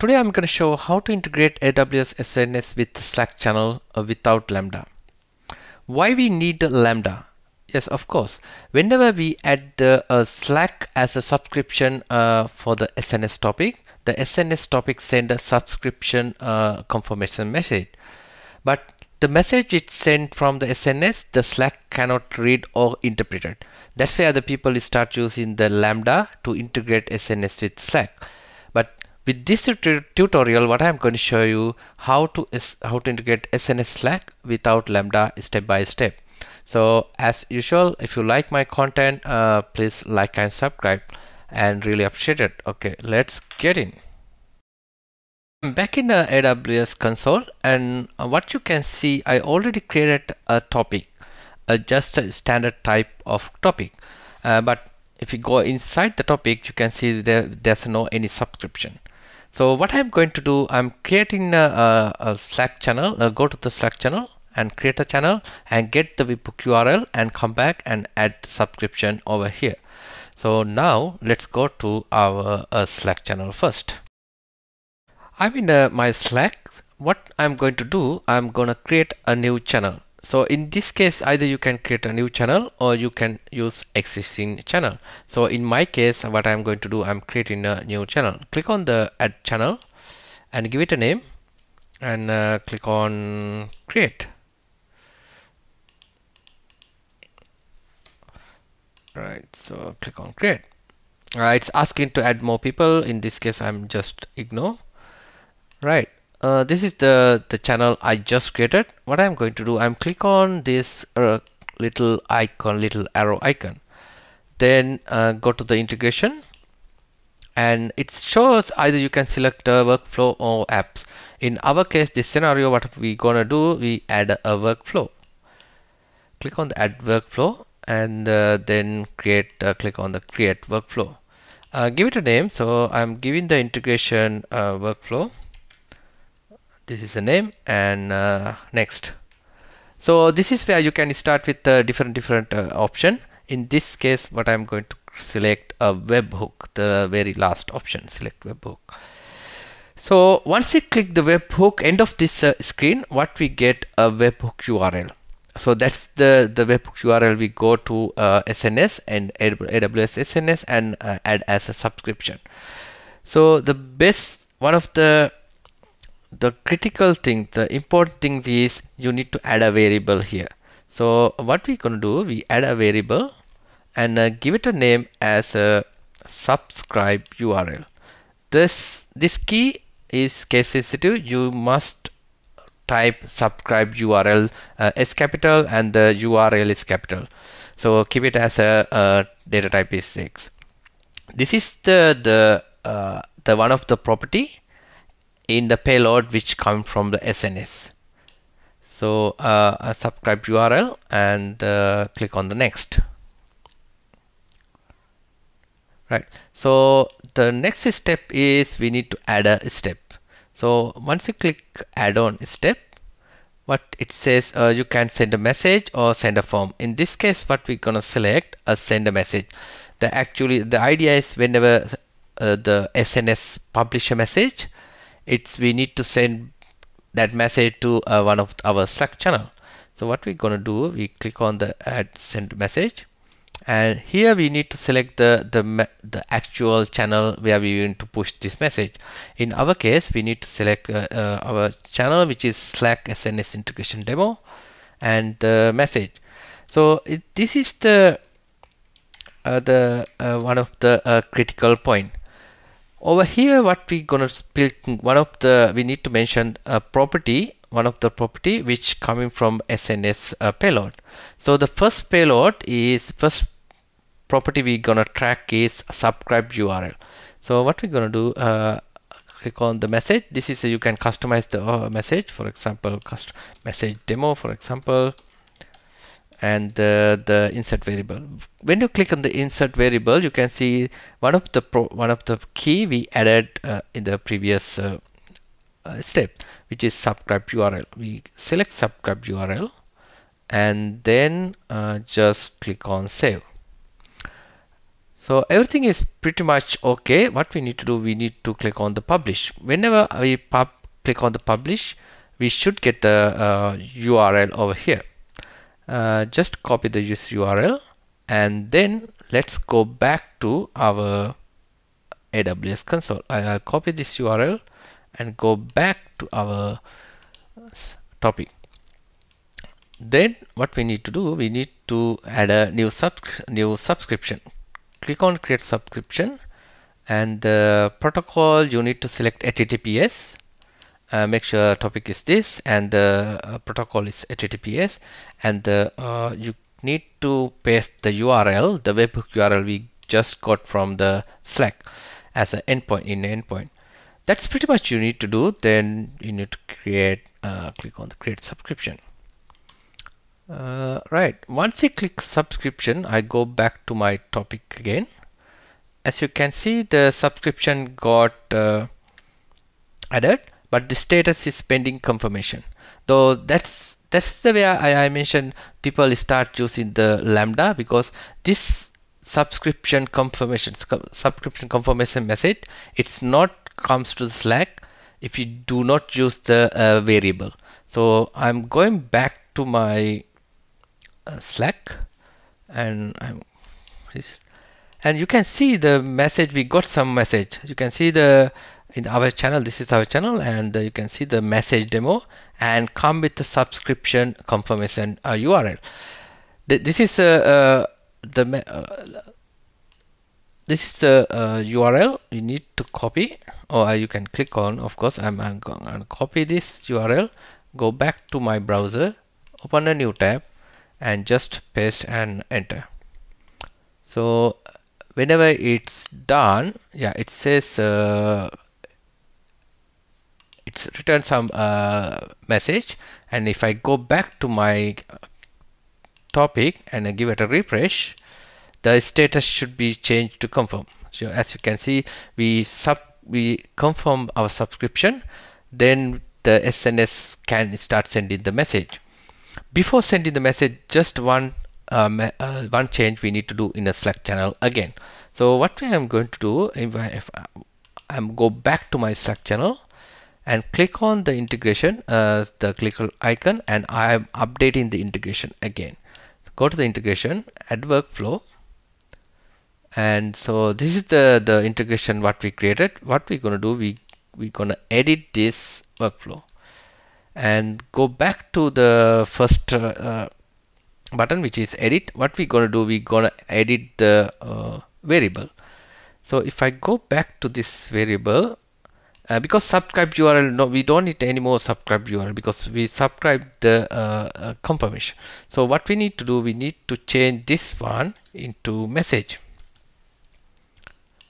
today I'm going to show how to integrate AWS SNS with Slack channel uh, without Lambda. Why we need Lambda? Yes, of course. Whenever we add the uh, Slack as a subscription uh, for the SNS topic, the SNS topic send a subscription uh, confirmation message. But the message it's sent from the SNS, the Slack cannot read or interpret it. That's why the people start using the Lambda to integrate SNS with Slack. With this tutorial, what I'm going to show you how to how to integrate SNS Slack without Lambda step by step. So as usual, if you like my content, uh, please like and subscribe and really appreciate it. Okay, let's get in. I'm back in the AWS console and uh, what you can see, I already created a topic, uh, just a standard type of topic. Uh, but if you go inside the topic, you can see there, there's no any subscription. So what I'm going to do, I'm creating a, a, a Slack channel, go to the Slack channel and create a channel and get the webhook URL and come back and add subscription over here. So now let's go to our uh, Slack channel first. I'm in uh, my Slack. What I'm going to do, I'm going to create a new channel. So in this case, either you can create a new channel or you can use existing channel. So in my case, what I'm going to do, I'm creating a new channel. Click on the add channel and give it a name and uh, click on create. Right, so click on create. Uh, it's asking to add more people. In this case, I'm just ignore. Right, uh, this is the the channel I just created. What I'm going to do I'm click on this uh, little icon little arrow icon. Then uh, go to the integration. And it shows either you can select a workflow or apps. In our case this scenario what we gonna do we add a workflow. Click on the add workflow and uh, then create uh, click on the create workflow. Uh, give it a name. So I'm giving the integration workflow this is the name and uh, next. So this is where you can start with uh, different different uh, option. In this case what I'm going to select a webhook the very last option select webhook. So once you click the webhook end of this uh, screen what we get a webhook URL so that's the the webhook URL we go to uh, SNS and AWS SNS and uh, add as a subscription. So the best one of the the critical thing the important thing is you need to add a variable here. So what we're going to do we add a variable and uh, give it a name as a subscribe URL this this key is case sensitive. You must type subscribe URL uh, is capital and the URL is capital. So keep it as a, a data type is 6 this is the the uh, the one of the property in the payload which come from the SNS. So uh, a subscribe URL and uh, click on the next. Right. So the next step is we need to add a step. So once you click add on step, what it says uh, you can send a message or send a form. In this case, what we're gonna select a send a message. The actually the idea is whenever uh, the SNS publish a message, it's we need to send that message to uh, one of our Slack channel. So what we're going to do, we click on the add send message and here we need to select the, the, the actual channel where we want to push this message. In our case, we need to select uh, uh, our channel which is Slack SNS integration demo and the message. So it, this is the uh, the uh, one of the uh, critical point over here what we gonna build one of the we need to mention a property one of the property which coming from SNS uh, payload. So the first payload is first property we gonna track is subscribe URL so what we're gonna do uh, click on the message. This is you can customize the uh, message. For example custom message demo for example and the, the insert variable. When you click on the insert variable, you can see one of the pro, one of the key we added uh, in the previous uh, uh, step, which is subscribe URL. We select subscribe URL and then uh, just click on save. so everything is pretty much okay what we need to do we need to click on the publish whenever we pub click on the publish we should get the uh, URL over here uh, just copy the URL and then let's go back to our AWS console. I'll copy this URL and go back to our topic. Then what we need to do we need to add a new sub new subscription. Click on create subscription and the protocol you need to select HTTPS uh, make sure topic is this and the uh, protocol is HTTPS and the, uh, you need to paste the URL the webhook URL we just got from the Slack as an endpoint in endpoint. That's pretty much you need to do. Then you need to create uh, click on the create subscription. Uh, right. Once you click subscription I go back to my topic again. As you can see the subscription got uh, added but the status is pending confirmation. Though that's that's the way I, I mentioned people start using the lambda because this subscription confirmation subscription confirmation message it's not comes to slack if you do not use the uh, variable. So i'm going back to my uh, slack and i'm and you can see the message we got some message. You can see the in our channel. This is our channel and uh, you can see the message demo and come with the subscription confirmation uh, URL Th this is uh, uh the uh, this is the URL you need to copy. Or you can click on of course I'm, I'm going to copy this URL go back to my browser open a new tab and just paste and enter. So whenever it's done yeah it says uh, it's returned some uh, message. And if I go back to my topic and I give it a refresh the status should be changed to confirm. So as you can see we sub we confirm our subscription. Then the SNS can start sending the message. Before sending the message just one uh, uh, one change we need to do in a Slack channel again. So what I'm going to do if I, if I go back to my Slack channel and click on the integration uh, the click icon and I am updating the integration again. Go to the integration add workflow. And so this is the the integration what we created. What we're going to do we we're going to edit this workflow. And go back to the first uh, button which is edit. What we're going to do we're going to edit the uh, variable. So if I go back to this variable uh, because subscribe URL no we don't need any more subscribe URL because we subscribe the uh, uh, confirmation. So what we need to do we need to change this one into message.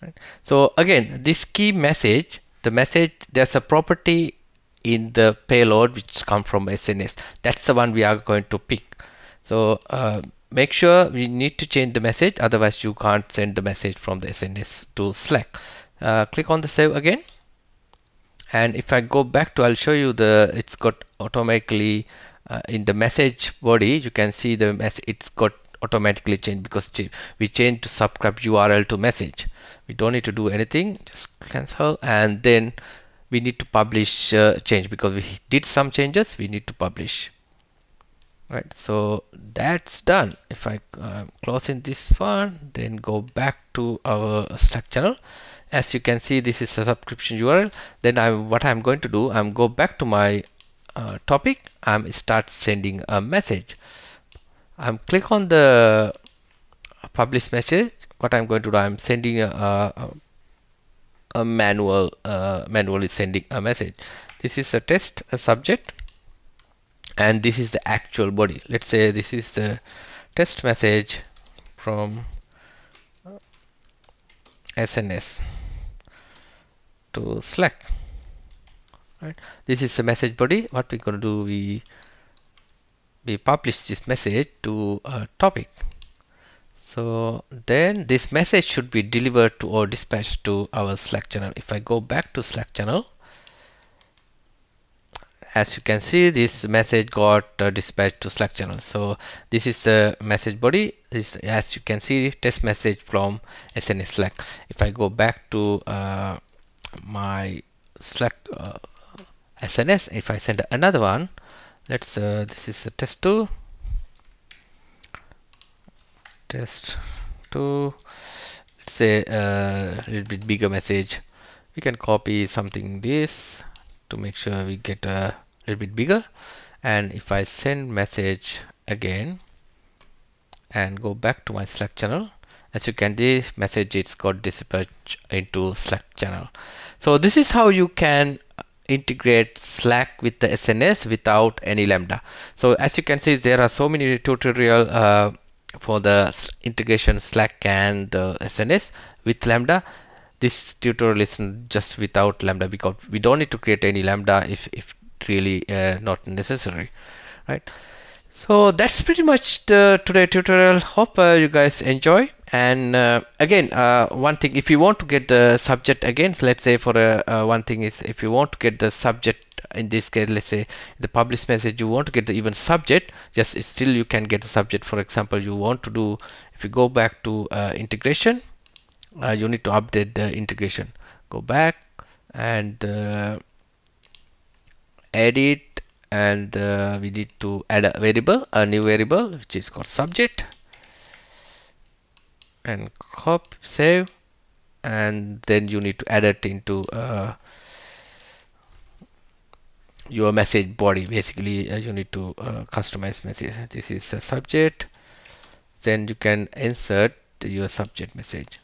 Right. so again this key message the message there's a property in the payload which come from SNS that's the one we are going to pick. So uh, make sure we need to change the message otherwise you can't send the message from the SNS to Slack. Uh, click on the save again and if I go back to I'll show you the it's got automatically uh, in the message body you can see the mess it's got automatically changed because we changed to subscribe URL to message. We don't need to do anything just cancel and then we need to publish uh, change. Because we did some changes we need to publish. Right so that's done. If I uh, close in this one then go back to our slack channel as you can see this is a subscription URL then I what I'm going to do I'm go back to my uh, topic I'm start sending a message. I'm click on the publish message. What I'm going to do I'm sending a, a, a manual uh, manually sending a message. This is a test a subject and this is the actual body. Let's say this is the test message from SNS to Slack. Right. This is the message body. What we're going to do, we we publish this message to a topic. So then this message should be delivered to or dispatched to our Slack channel. If I go back to Slack channel, as you can see this message got uh, dispatched to slack channel so this is the message body this as you can see test message from sns slack if i go back to uh, my slack uh, sns if i send another one let's uh, this is a test 2 test 2 let's say a uh, little bit bigger message. We can copy something this to make sure we get a little bit bigger. And if I send message again and go back to my slack channel as you can see message it's got dispatched into slack channel. So this is how you can integrate slack with the sns without any lambda. So as you can see there are so many tutorial uh, for the integration slack and the sns with lambda. This tutorial is just without lambda because we don't need to create any lambda if, if really uh, not necessary right? So that's pretty much the today tutorial. Hope uh, you guys enjoy and uh, again uh, one thing if you want to get the subject again so let's say for a uh, one thing is if you want to get the subject in this case let's say the publish message you want to get the even subject just still you can get the subject. For example you want to do if you go back to uh, integration uh, you need to update the integration. Go back and uh, edit and uh, we need to add a variable a new variable which is called subject and copy save and then you need to add it into uh, your message body. Basically uh, you need to uh, customize message. This is a subject. Then you can insert your subject message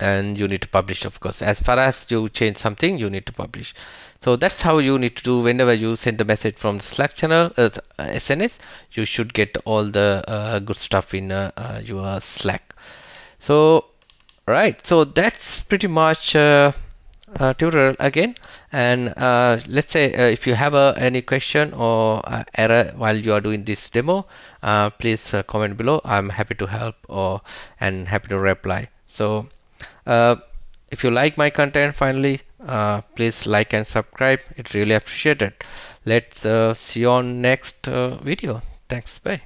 and you need to publish of course. As far as you change something you need to publish. So that's how you need to do. Whenever you send a message from the slack channel uh, sns you should get all the uh, good stuff in uh, uh your slack. So right. So that's pretty much uh, tutorial again. And uh, let's say uh, if you have uh, any question or uh, error while you are doing this demo please comment below. I'm happy to help or and happy to reply. So uh, if you like my content finally uh, please like and subscribe. It really appreciated. Let's uh, see you on next uh, video. Thanks. Bye